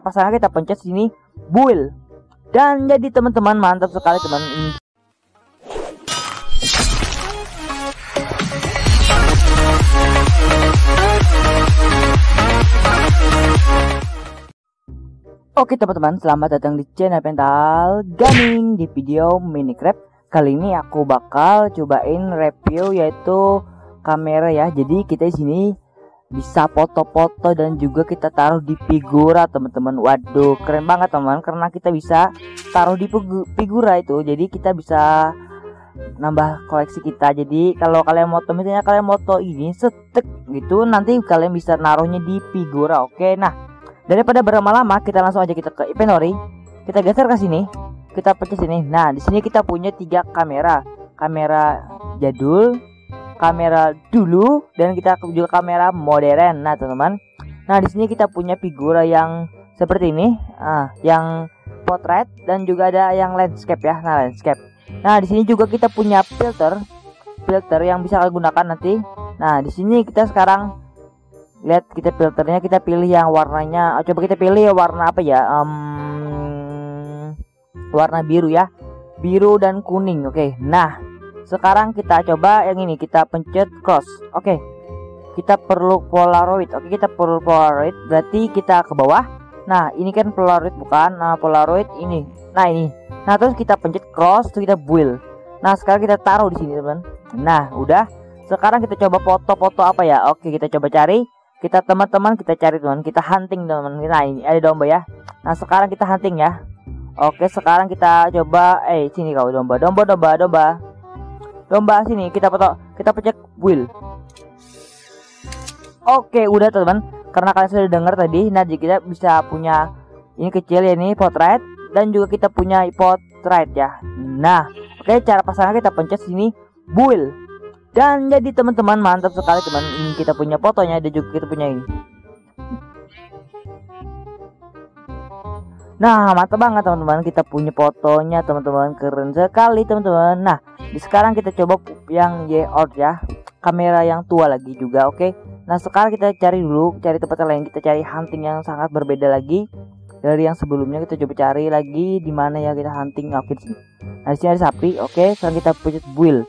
pasangan kita pencet sini build dan jadi teman-teman mantap sekali teman Oke teman-teman, selamat datang di channel Pental Gaming di video Minecraft. Kali ini aku bakal cobain review yaitu kamera ya. Jadi kita di sini bisa foto-foto dan juga kita taruh di figura teman-teman. Waduh keren banget teman karena kita bisa taruh di figura itu. Jadi kita bisa nambah koleksi kita. Jadi kalau kalian moto misalnya kalian moto ini setek gitu nanti kalian bisa naruhnya di figura. Oke nah daripada berlama-lama kita langsung aja kita ke inventory. Kita geser ke sini. Kita pencet sini. Nah di sini kita punya tiga kamera. Kamera jadul kamera dulu dan kita juga kamera modern. Nah, teman-teman. Nah, di sini kita punya figura yang seperti ini, ah, yang potret dan juga ada yang landscape ya. Nah, landscape. Nah, di sini juga kita punya filter, filter yang bisa kita gunakan nanti. Nah, di sini kita sekarang lihat kita filternya kita pilih yang warnanya. Oh, coba kita pilih warna apa ya? Um, warna biru ya, biru dan kuning. Oke. Nah, sekarang kita coba yang ini, kita pencet cross. Oke. Kita perlu polaroid. Oke, kita perlu polaroid. Berarti kita ke bawah. Nah, ini kan polaroid bukan? Nah, polaroid ini. Nah, ini. Nah, terus kita pencet cross, terus kita build. Nah, sekarang kita taruh di sini, teman. Nah, udah. Sekarang kita coba foto-foto apa ya? Oke, kita coba cari. Kita teman-teman kita cari teman, kita hunting teman. Nah, ini ada domba ya. Nah, sekarang kita hunting ya. Oke, sekarang kita coba eh sini kau domba. Domba domba domba domba sini kita foto kita pencet wheel oke udah teman karena kalian sudah dengar tadi jadi kita bisa punya ini kecil ya ini potret. Dan juga kita punya potret ya. Nah oke cara pasangnya kita pencet sini wheel dan jadi teman-teman mantap sekali teman. Ini kita punya fotonya dan juga kita punya ini. Nah, mantap banget teman-teman. Kita punya fotonya teman-teman. Keren sekali teman-teman. Nah, sekarang kita coba yang Y out ya. Kamera yang tua lagi juga, oke. Okay? Nah, sekarang kita cari dulu, cari tempat lain. Kita cari hunting yang sangat berbeda lagi dari yang sebelumnya. Kita coba cari lagi di mana ya kita hunting. Oke, okay, Nah, di sini ada sapi. Oke, okay, sekarang kita pencet build.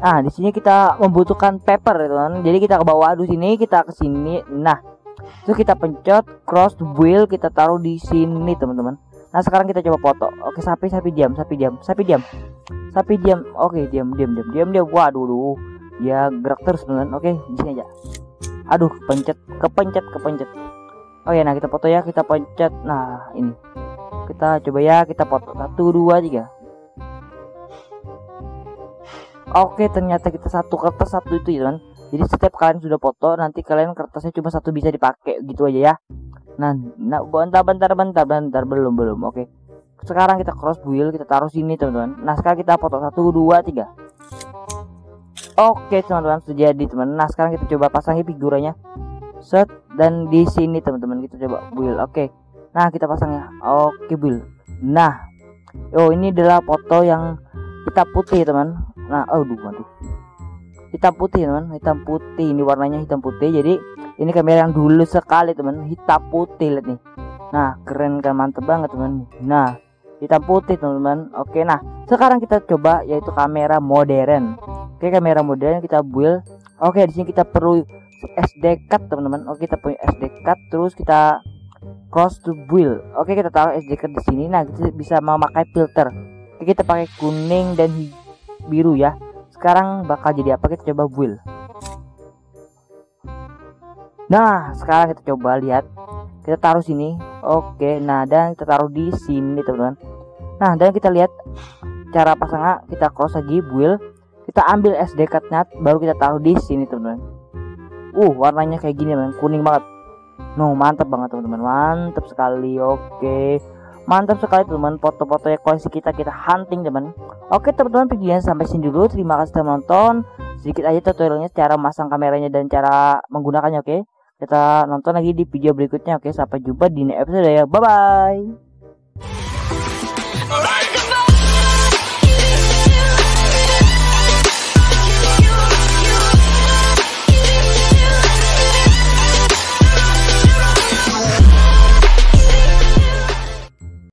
Nah, di sini kita membutuhkan paper, teman. Jadi kita ke bawah di sini, kita ke sini. Nah, Terus kita pencet cross wheel kita taruh di sini teman-teman. Nah sekarang kita coba foto. Oke sapi sapi diam sapi diam sapi diam sapi diam. Oke diam diam diam diam diam. Waduh duh. Ya gerak terus teman. Oke di sini aja. Aduh pencet kepencet kepencet. Oh ya nah kita foto ya kita pencet. Nah ini kita coba ya kita foto satu dua tiga. Oke ternyata kita satu kertas satu itu ya teman jadi setiap kalian sudah foto nanti kalian kertasnya cuma satu bisa dipakai gitu aja ya nah nah bentar bentar bentar bentar belum belum oke sekarang kita cross wheel kita taruh sini teman-teman. Nah sekarang kita foto satu dua tiga. Oke teman-teman sudah jadi teman. Nah sekarang kita coba pasangi figuranya. Set dan di sini teman-teman kita coba wheel oke. Nah kita pasang ya oke wheel nah. Oh ini adalah foto yang kita putih teman. Nah aduh waduh. Hitam putih teman. Hitam putih. Ini warnanya hitam putih. Jadi ini kamera yang dulu sekali teman. Hitam putih lihat nih. Nah keren kan? Mantep banget teman. Nah hitam putih teman-teman. Oke nah sekarang kita coba yaitu kamera modern. Oke kamera modern kita build. Oke di sini kita perlu SD card teman-teman. Oke kita punya SD card terus kita cross to build. Oke kita taruh SD card di sini. Nah kita bisa memakai filter. Oke kita pakai kuning dan biru ya. Sekarang bakal jadi apa? Kita coba build. Nah sekarang kita coba lihat. Kita taruh sini. Oke nah dan kita taruh di sini teman-teman nah dan kita lihat cara pasangnya kita cross lagi build kita ambil SD cardnya baru kita taruh di sini teman-teman uh warnanya kayak gini teman kuning banget no mantap banget teman-teman mantap sekali oke Mantap sekali teman foto-foto ya koleksi kita kita hunting teman. Oke teman-teman videonya sampai sini dulu. Terima kasih telah menonton. Sedikit aja tutorialnya cara masang kameranya dan cara menggunakannya oke. Kita nonton lagi di video berikutnya oke. Sampai jumpa di episode ya. Bye bye.